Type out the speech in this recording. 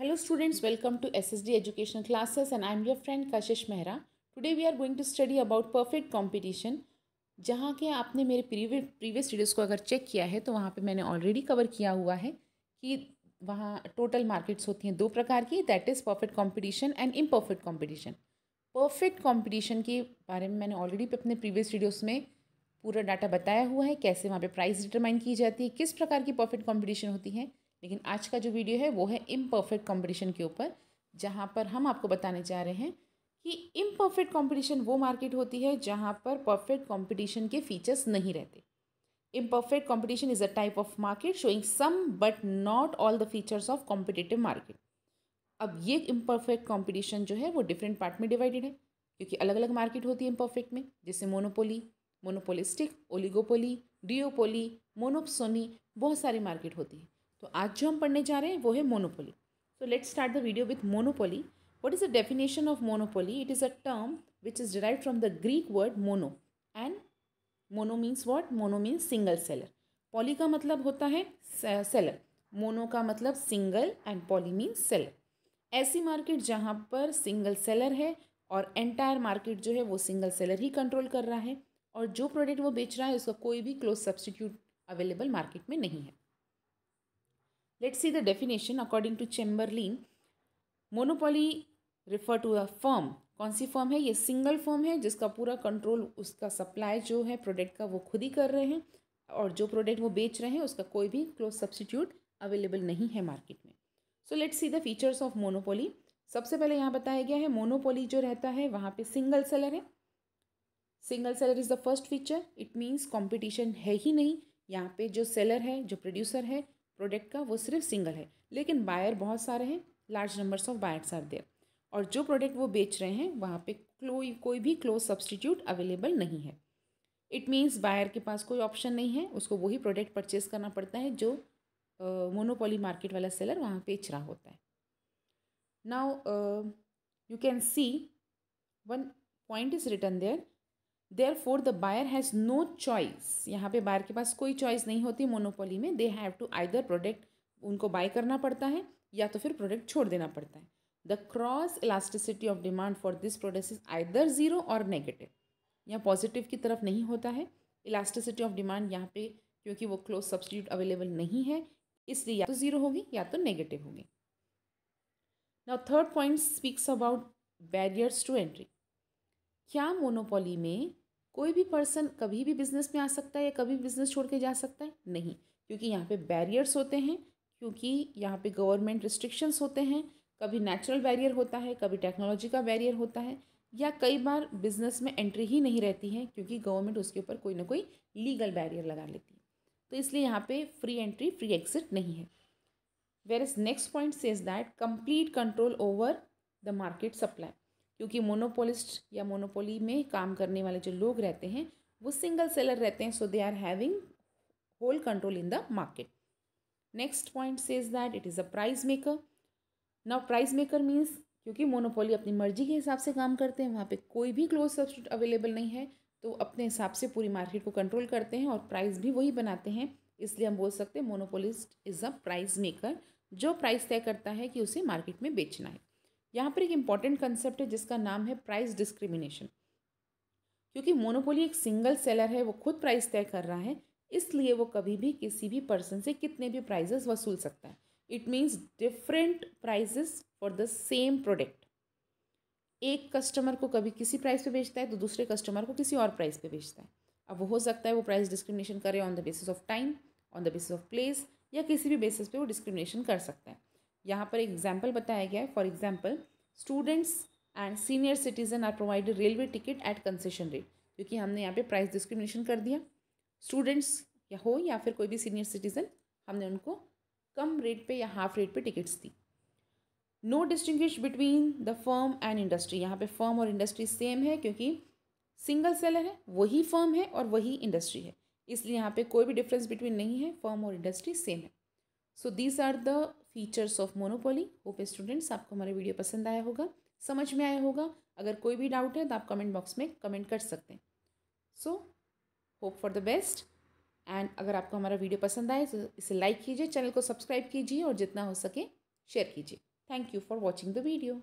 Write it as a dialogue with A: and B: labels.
A: Hello students, welcome to SSD Educational Classes and I am your friend Kashish Mehra. Today we are going to study about perfect competition. जहाँ के आपने मेरे previous videos को अगर check किया है तो वहाँ पे मैंने ऑलरेडी कवर किया हुआ है कि वहाँ टोटल मार्केट्स होती हैं दो प्रकार की that is perfect competition and imperfect competition perfect competition के बारे में मैंने ऑलरेडी अपने प्रीवियस वीडियोस में पूरा डाटा बताया हुआ है कैसे वहाँ पे प्राइस डिटरमाइन की जाती है किस प्रकार की परफेक्ट कंपटीशन होती है लेकिन आज का जो वीडियो है, वो है इम्परफेक्ट कंपटीशन के ऊपर, जहाँ पर हम आपको बताने जा रहे हैं कि इम्परफेक्ट कंपटीशन वो मार्केट होती है, जहाँ पर परफेक्ट कंपटीशन के फीचर्स नहीं रहते। Imperfect competition is a type of market showing some but not all the features of competitive market अब ये इम्परफेक्ट कंपटीशन जो है, वो डिफरेंट पार्ट में डिवाइडेड है, क्योंकि अलग अलग मार्केट होती है इम्परफेक्ट में, जैसे monopoly monopolistic oligopoly duopoly monopsony बहुत सारी मार्केट होती है। तो आज जो हम पढ़ने जा रहे हैं, वो है monopoly so let start the video with monopoly what is the definition of monopoly it is a term which is derive from the Greek word mono and mono means what mono means single seller poly का मतलब होता है seller mono का मतलब single and poly means seller ऐसी market जहाँ पर single seller है, और एंटायर मार्केट जो है, वो सिंगल सेलर ही कंट्रोल कर रहा है, और जो प्रोडक्ट वो बेच रहा है, उसका कोई भी क्लोज सब्सटीट्यूट अवेलेबल मार्केट में नहीं है. Let's see the definition according to Chamberlin monopoly refer to a firm कौन सी फर्म है? ये सिंगल फर्म है जिसका पूरा कंट्रोल उसका सप्लाई जो है प्रोडक्ट का वो खुद ही कर रहे हैं और जो प्रोडक्ट वो बेच रहे हैं, उसका कोई भी क्लोज सब्सटीट्यूट अवेलेबल नहीं है मार्केट में। So let's see the features of monopoly सबसे पहले यहाँ बताया गया है मोनोपोली जो रहता है, वहाँ पे सिंगल सेलर है। Single seller is the first feature it means competition है ही नहीं। यहाँ पे जो सेलर है, जो प्रोड्यूसर है प्रोडक्ट का वो सिर्फ़ सिंगल है, लेकिन बायर बहुत सारे हैं large numbers of buyers are there और जो प्रोडक्ट वो बेच रहे हैं, वहाँ पे कोई कोई भी क्लोज सब्सटीट्यूट अवेलेबल नहीं है। इट मीन्स बायर के पास कोई ऑप्शन नहीं है, उसको वही प्रोडक्ट परचेज करना पड़ता है जो मोनोपोली मार्केट वाला सेलर वहाँ बेच रहा होता है। Now you can see one point is return there therefore the buyer has no choice यहाँ पे बायर के पास कोई चॉइस नहीं होती मोनोपोली में. They have to either product उनको बाय करना पड़ता है या तो फिर प्रोडक्ट छोड़ देना पड़ता है. The cross elasticity of demand for this product is either zero और नेगेटिव यहाँ पॉजिटिव की तरफ़ नहीं होता है. इलास्टिसिटी ऑफ़ डिमांड यहाँ पे, क्योंकि वो क्लोज सब्सिट्यूट अवेलेबल नहीं है, इसलिए या तो ज़ीरो होगी या तो नेगेटिव होगी. Now third point speaks about barriers to entry क्या मोनोपोली में कोई भी पर्सन कभी भी बिज़नेस में आ सकता है या कभी बिज़नेस छोड़ के जा सकता है? नहीं, क्योंकि यहाँ पे बैरियर्स होते हैं, क्योंकि यहाँ पे गवर्नमेंट रिस्ट्रिक्शंस होते हैं, कभी नेचुरल बैरियर होता है, कभी टेक्नोलॉजी का बैरियर होता है, या कई बार बिज़नेस में एंट्री ही नहीं रहती है, क्योंकि गवर्नमेंट उसके ऊपर कोई ना कोई लीगल बैरियर लगा लेती है। तो इसलिए यहाँ पे फ्री एंट्री फ्री एग्जिट नहीं है। Where is next point says that complete control over the market supply क्योंकि मोनोपोलिस्ट या मोनोपोली में काम करने वाले जो लोग रहते हैं, वो सिंगल सेलर रहते हैं so they are having whole control in the market next point says that it is a price maker now price maker means क्योंकि मोनोपोली अपनी मर्ज़ी के हिसाब से काम करते हैं, वहाँ पे कोई भी क्लोज सब्सिट्यूट अवेलेबल नहीं है तो अपने हिसाब से पूरी मार्केट को कंट्रोल करते हैं और प्राइस भी वही बनाते हैं, इसलिए हम बोल सकते हैं monopolist is a price maker जो प्राइस तय करता है कि उसे मार्केट में बेचना है। यहाँ पर एक इंपॉर्टेंट कंसेप्ट है जिसका नाम है प्राइस डिस्क्रिमिनेशन क्योंकि मोनोपोली एक सिंगल सेलर है, वो खुद प्राइस तय कर रहा है, इसलिए वो कभी भी किसी भी पर्सन से कितने भी प्राइजेस वसूल सकता है। It means different prices for the same product एक कस्टमर को कभी किसी प्राइस पे बेचता है तो दूसरे कस्टमर को किसी और प्राइस पे बेचता है। अब वो हो सकता है वो प्राइस डिस्क्रिमिनेशन करे on the basis of time on the basis of place या किसी भी बेसिस पे वो डिस्क्रिमिनेशन कर सकता है। यहाँ पर एग्ज़ाम्पल बताया गया है। For example students and senior citizen are provided railway ticket at concession rate क्योंकि हमने यहाँ पे प्राइस डिस्क्रिमिनेशन कर दिया। स्टूडेंट्स या हो या फिर कोई भी सीनियर सिटीजन हमने उनको कम रेट पे या हाफ़ रेट पे tickets the. No distinguish between the firm and industry यहाँ पे फर्म और इंडस्ट्री सेम है, क्योंकि सिंगल सेलर है, वही फर्म है और वही इंडस्ट्री है। इसलिए यहाँ पे कोई भी डिफरेंस बिटवीन नहीं है फर्म और इंडस्ट्री सेम है। So these are the features of monopoly hope students आपको हमारा वीडियो पसंद आया होगा, समझ में आया होगा। अगर कोई भी डाउट है तो आप कमेंट बॉक्स में कमेंट कर सकते हैं। So hope for the best and अगर आपको हमारा वीडियो पसंद आए तो इसे लाइक कीजिए चैनल को सब्सक्राइब कीजिए और जितना हो सके शेयर कीजिए। Thank you for watching the video.